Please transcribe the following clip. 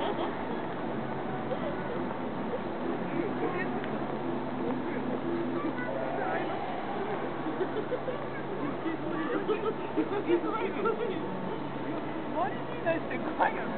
Why did you guys think I got